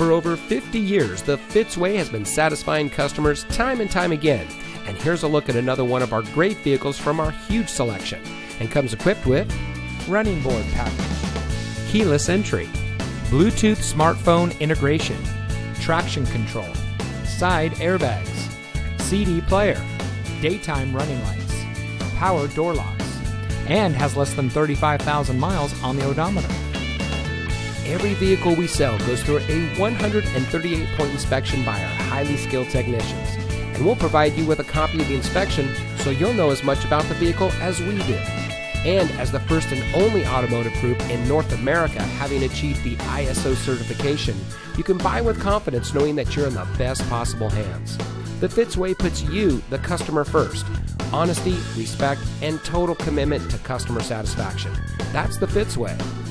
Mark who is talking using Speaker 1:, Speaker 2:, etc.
Speaker 1: For over 50 years, the Fitzway has been satisfying customers time and time again. And here's a look at another one of our great vehicles from our huge selection. And comes equipped with
Speaker 2: running board package,
Speaker 1: keyless entry,
Speaker 2: Bluetooth smartphone integration, traction control, side airbags, CD player, daytime running lights, power door locks, and has less than 35,000 miles on the odometer.
Speaker 1: Every vehicle we sell goes through a 138 point inspection by our highly skilled technicians. And we'll provide you with a copy of the inspection so you'll know as much about the vehicle as we do. And as the first and only automotive group in North America having achieved the ISO certification, you can buy with confidence knowing that you're in the best possible hands. The Fitzway puts you, the customer, first. Honesty, respect, and total commitment to customer satisfaction. That's the Fitzway.